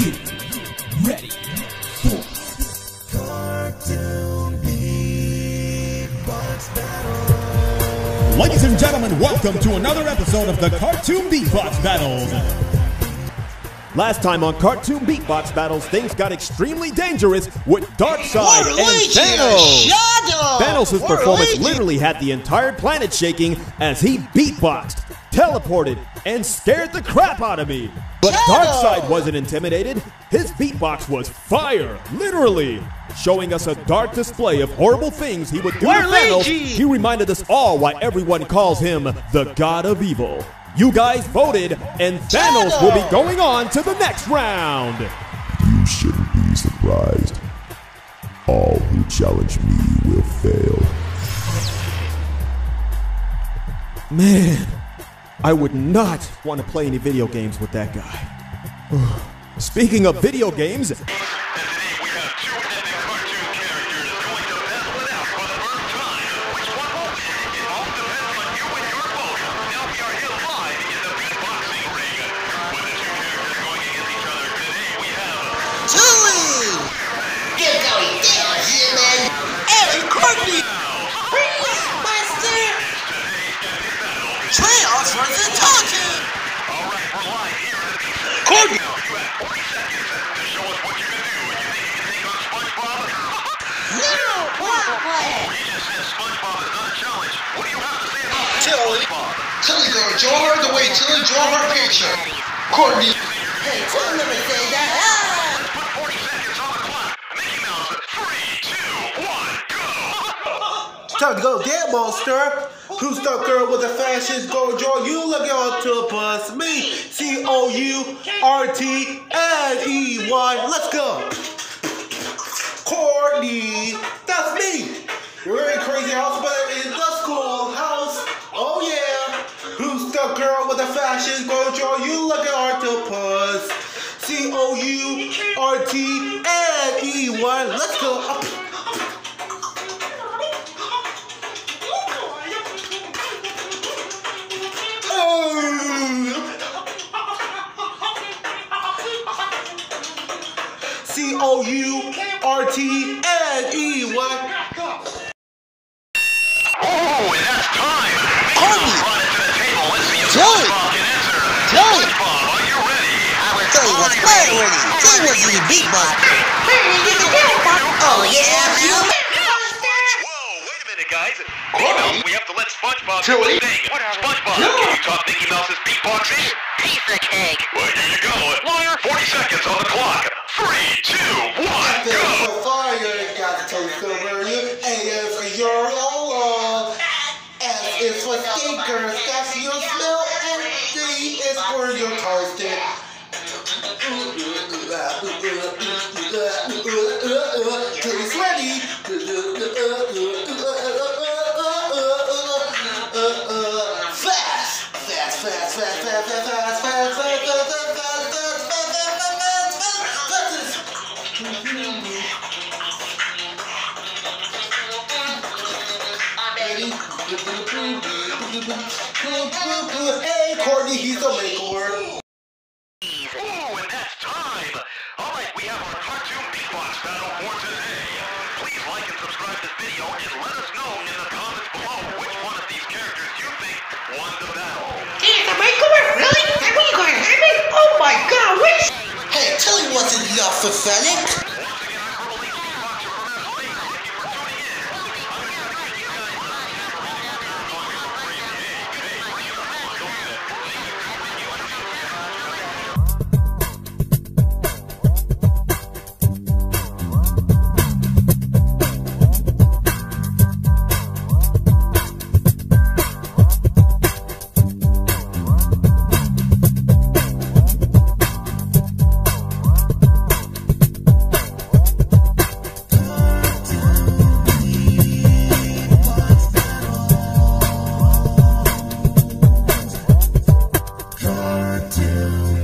you ready for Ladies and gentlemen, welcome to another episode of the Cartoon Beatbox Battles. Last time on Cartoon Beatbox Battles, things got extremely dangerous with Darkseid and Thanos. Thanos' performance literally had the entire planet shaking as he beatboxed, teleported, and scared the crap out of me. But Darkseid wasn't intimidated. His beatbox was fire, literally. Showing us a dark display of horrible things he would do to Thanos, he reminded us all why everyone calls him the God of Evil. You guys voted, and Thanos will be going on to the next round. You shouldn't be surprised. All who challenge me will fail. Man, I would not want to play any video games with that guy. Speaking of video games, Talking! Alright, we're live here in the! Now you have 40 seconds to show us what you can do. You think you can take on SpongeBob? No! What? He just said SpongeBob is not a challenge. What do you have to say about that, Tillie. SpongeBob? Tillie gonna draw her the way Tillie draw her picture. Courtney, Hey, tell them to say that! Ah! Put 40 seconds on the clock. Mickey Mouse, three, two, one, go! time to go get monster. Who's the girl with the fashion gold jaw? You look octopus. Me, C O U R T N E Y. Let's go. Courtney, that's me. You're in crazy house, but in the school house. Oh yeah. Who's the girl with the fashion gold jaw? You look at octopus. C O U R T N E Y. Let's go. T O U R T N E Y. Oh, that's time. Kobe. Joey. Joey. Joey was playing with him. He was in the big box. Wait a guys. Mickey Mouse, we have to let SpongeBob do Tillie. his thing. SpongeBob, can you talk Mickey Mouse's beatboxing? Piece of cake! Well, here you go. Liar. 40 seconds on the clock. Three, two, one, There's go. a fire, got to taste the burger. A is for your love. S is for stinkers, that's your smell. And D is for your toasted. Hey, Courtney, he's a makeover. Ooh, and that's time. All right, we have our cartoon beatbox battle for today. Please like and subscribe this video and let us know in the comments below which one of these characters you think won the you're pathetic? do.